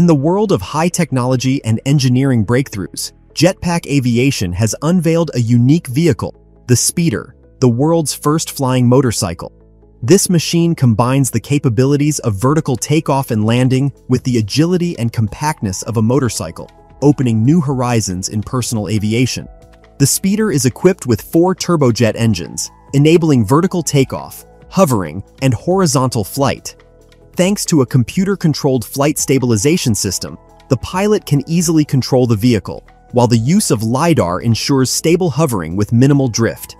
In the world of high technology and engineering breakthroughs, Jetpack Aviation has unveiled a unique vehicle, the Speeder, the world's first flying motorcycle. This machine combines the capabilities of vertical takeoff and landing with the agility and compactness of a motorcycle, opening new horizons in personal aviation. The Speeder is equipped with four turbojet engines, enabling vertical takeoff, hovering, and horizontal flight. Thanks to a computer-controlled flight stabilization system, the pilot can easily control the vehicle, while the use of LiDAR ensures stable hovering with minimal drift.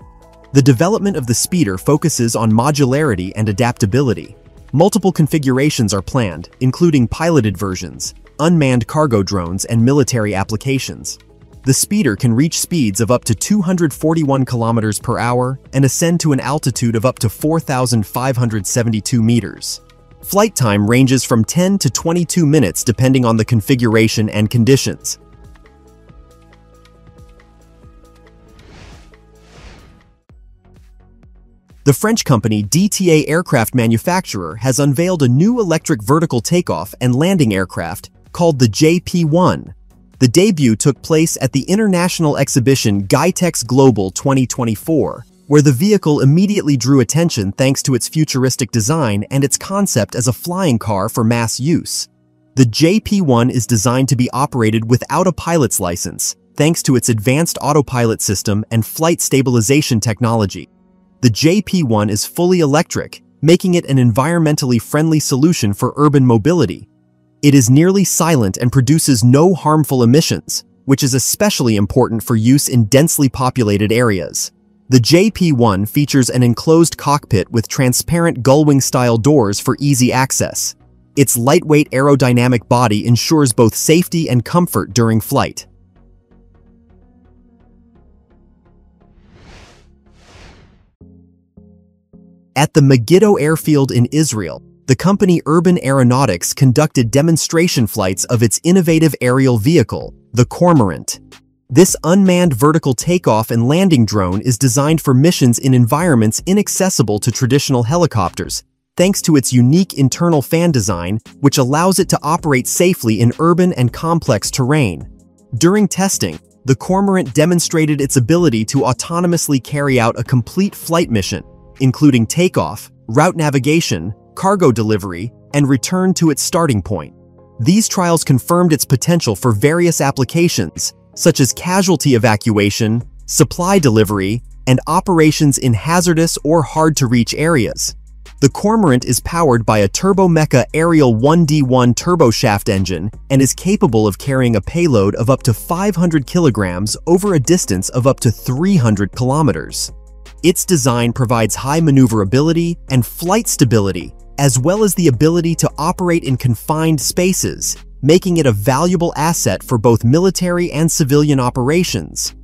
The development of the speeder focuses on modularity and adaptability. Multiple configurations are planned, including piloted versions, unmanned cargo drones, and military applications. The speeder can reach speeds of up to 241 kilometers per hour and ascend to an altitude of up to 4,572 meters. Flight time ranges from 10 to 22 minutes depending on the configuration and conditions. The French company DTA Aircraft Manufacturer has unveiled a new electric vertical takeoff and landing aircraft called the JP-1. The debut took place at the international exhibition GITEX Global 2024, where the vehicle immediately drew attention thanks to its futuristic design and its concept as a flying car for mass use. The JP-1 is designed to be operated without a pilot's license, thanks to its advanced autopilot system and flight stabilization technology. The JP1 is fully electric, making it an environmentally friendly solution for urban mobility. It is nearly silent and produces no harmful emissions, which is especially important for use in densely populated areas. The JP1 features an enclosed cockpit with transparent gullwing-style doors for easy access. Its lightweight aerodynamic body ensures both safety and comfort during flight. At the Megiddo Airfield in Israel, the company Urban Aeronautics conducted demonstration flights of its innovative aerial vehicle, the Cormorant. This unmanned vertical takeoff and landing drone is designed for missions in environments inaccessible to traditional helicopters, thanks to its unique internal fan design, which allows it to operate safely in urban and complex terrain. During testing, the Cormorant demonstrated its ability to autonomously carry out a complete flight mission, including takeoff, route navigation, cargo delivery, and return to its starting point. These trials confirmed its potential for various applications, such as casualty evacuation, supply delivery, and operations in hazardous or hard-to-reach areas. The Cormorant is powered by a Turbomeca Arriel 1D1 turboshaft engine and is capable of carrying a payload of up to 500 kilograms over a distance of up to 300 kilometers. Its design provides high maneuverability and flight stability, as well as the ability to operate in confined spaces, making it a valuable asset for both military and civilian operations.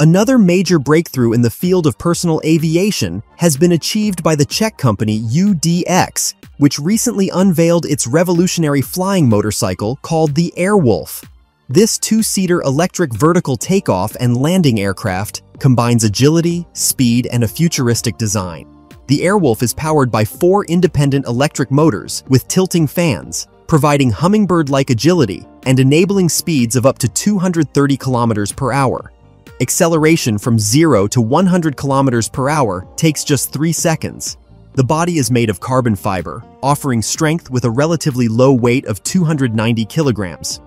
Another major breakthrough in the field of personal aviation has been achieved by the Czech company UDX, which recently unveiled its revolutionary flying motorcycle called the Airwolf. This two-seater electric vertical takeoff and landing aircraft combines agility, speed, and a futuristic design. The Airwolf is powered by four independent electric motors with tilting fans, providing hummingbird-like agility and enabling speeds of up to 230 kilometers per hour. Acceleration from 0 to 100 kilometers per hour takes just 3 seconds. The body is made of carbon fiber, offering strength with a relatively low weight of 290 kilograms.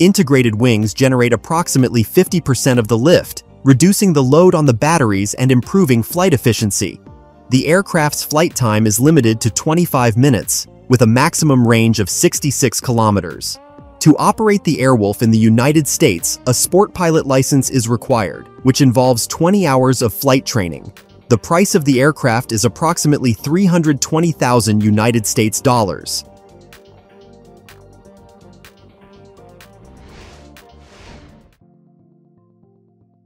Integrated wings generate approximately 50% of the lift, reducing the load on the batteries and improving flight efficiency. The aircraft's flight time is limited to 25 minutes, with a maximum range of 66 kilometers. To operate the Airwolf in the United States, a sport pilot license is required, which involves 20 hours of flight training. The price of the aircraft is approximately 320,000 United States dollars.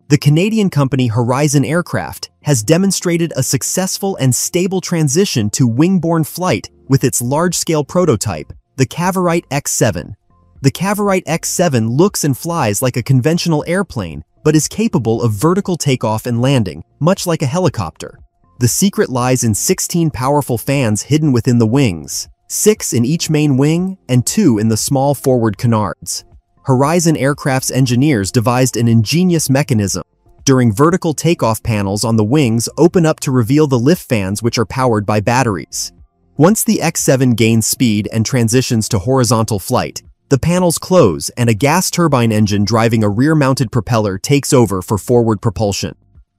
The Canadian company Horizon Aircraft has demonstrated a successful and stable transition to wing-borne flight with its large-scale prototype, the Cavorite X7. The Cavorite X7 looks and flies like a conventional airplane, but is capable of vertical takeoff and landing, much like a helicopter. The secret lies in 16 powerful fans hidden within the wings, six in each main wing and two in the small forward canards. Horizon Aircraft's engineers devised an ingenious mechanism. During vertical takeoff panels on the wings open up to reveal the lift fans which are powered by batteries. Once the X-7 gains speed and transitions to horizontal flight, the panels close and a gas turbine engine driving a rear-mounted propeller takes over for forward propulsion.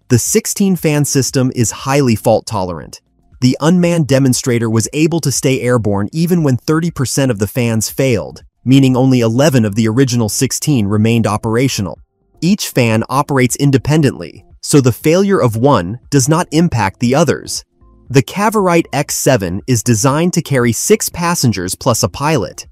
The 16-fan system is highly fault-tolerant. The unmanned demonstrator was able to stay airborne even when 30% of the fans failed, meaning only 11 of the original 16 remained operational. Each fan operates independently, so the failure of one does not impact the others. The Cavorite X7 is designed to carry six passengers plus a pilot,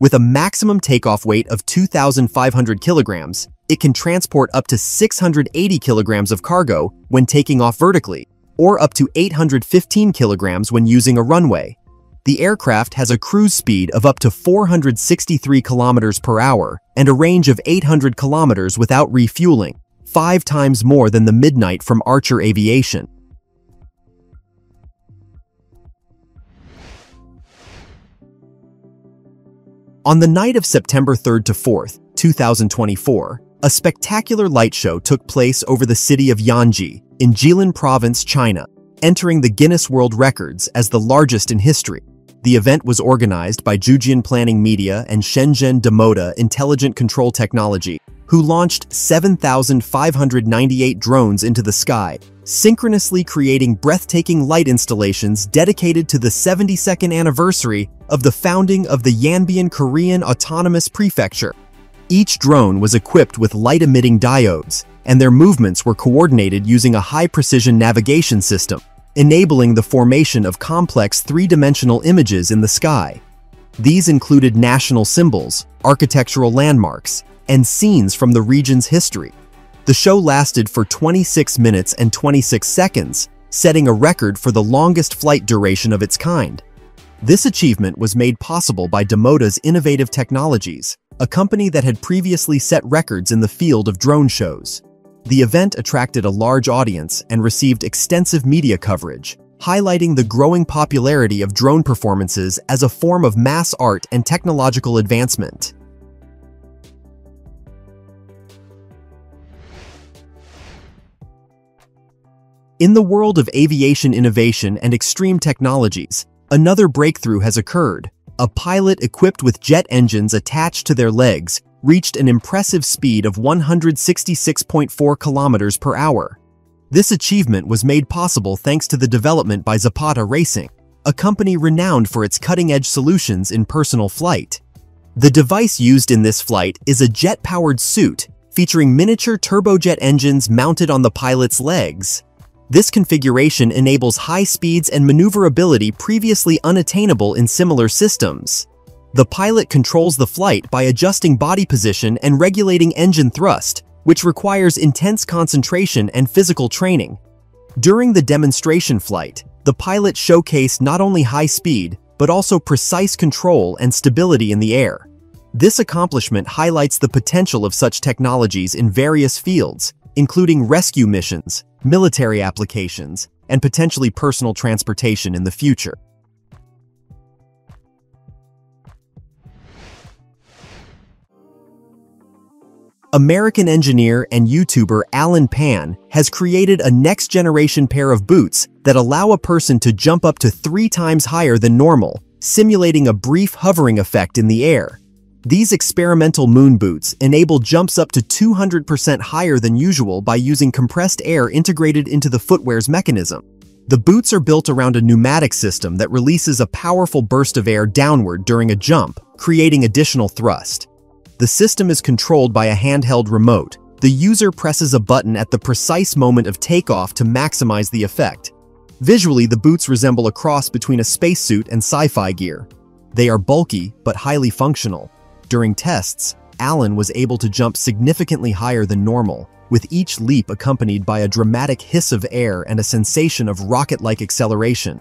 with a maximum takeoff weight of 2,500 kilograms, it can transport up to 680 kilograms of cargo when taking off vertically, or up to 815 kilograms when using a runway. The aircraft has a cruise speed of up to 463 kilometers per hour and a range of 800 kilometers without refueling, five times more than the Midnight from Archer Aviation. On the night of September 3rd to 4th, 2024, a spectacular light show took place over the city of Yanji in Jilin Province, China, entering the Guinness World Records as the largest in history. The event was organized by Jujian Planning Media and Shenzhen Damoda Intelligent Control Technology, who launched 7,598 drones into the sky, synchronously creating breathtaking light installations dedicated to the 72nd anniversary of the founding of the Yanbian Korean Autonomous Prefecture. Each drone was equipped with light-emitting diodes, and their movements were coordinated using a high-precision navigation system, enabling the formation of complex three-dimensional images in the sky. These included national symbols, architectural landmarks, and scenes from the region's history. The show lasted for 26 minutes and 26 seconds, setting a record for the longest flight duration of its kind. This achievement was made possible by Damoda's innovative technologies, a company that had previously set records in the field of drone shows. The event attracted a large audience and received extensive media coverage, highlighting the growing popularity of drone performances as a form of mass art and technological advancement. In the world of aviation innovation and extreme technologies, another breakthrough has occurred. A pilot equipped with jet engines attached to their legs reached an impressive speed of 166.4 kilometers per hour. This achievement was made possible thanks to the development by Zapata Racing, a company renowned for its cutting-edge solutions in personal flight. The device used in this flight is a jet-powered suit featuring miniature turbojet engines mounted on the pilot's legs. This configuration enables high speeds and maneuverability previously unattainable in similar systems. The pilot controls the flight by adjusting body position and regulating engine thrust, which requires intense concentration and physical training. During the demonstration flight, the pilot showcased not only high speed, but also precise control and stability in the air. This accomplishment highlights the potential of such technologies in various fields, including rescue missions, military applications, and potentially personal transportation in the future. American engineer and YouTuber Allen Pan has created a next-generation pair of boots that allow a person to jump up to three times higher than normal, simulating a brief hovering effect in the air. These experimental moon boots enable jumps up to 200% higher than usual by using compressed air integrated into the footwear's mechanism. The boots are built around a pneumatic system that releases a powerful burst of air downward during a jump, creating additional thrust. The system is controlled by a handheld remote. The user presses a button at the precise moment of takeoff to maximize the effect. Visually, the boots resemble a cross between a spacesuit and sci-fi gear. They are bulky but highly functional, during tests, Allen was able to jump significantly higher than normal, with each leap accompanied by a dramatic hiss of air and a sensation of rocket-like acceleration.